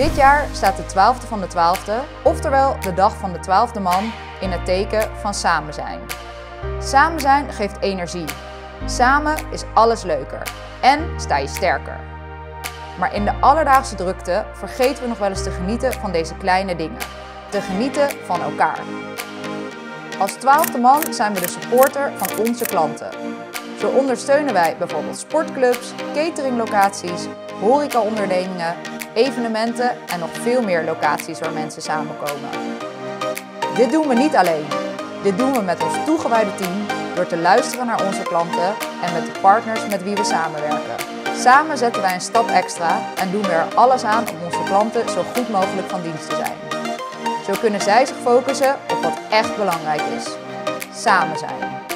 Dit jaar staat de 12e van de 12e, oftewel de dag van de 12e man, in het teken van samen zijn. Samen zijn geeft energie. Samen is alles leuker en sta je sterker. Maar in de alledaagse drukte vergeten we nog wel eens te genieten van deze kleine dingen. Te genieten van elkaar. Als twaalfde man zijn we de supporter van onze klanten. Zo ondersteunen wij bijvoorbeeld sportclubs, cateringlocaties, horecaondernemingen, evenementen en nog veel meer locaties waar mensen samenkomen. Dit doen we niet alleen. Dit doen we met ons toegewijde team door te luisteren naar onze klanten en met de partners met wie we samenwerken. Samen zetten wij een stap extra en doen we er alles aan om onze klanten zo goed mogelijk van dienst te zijn. Zo kunnen zij zich focussen op wat echt belangrijk is. Samen zijn.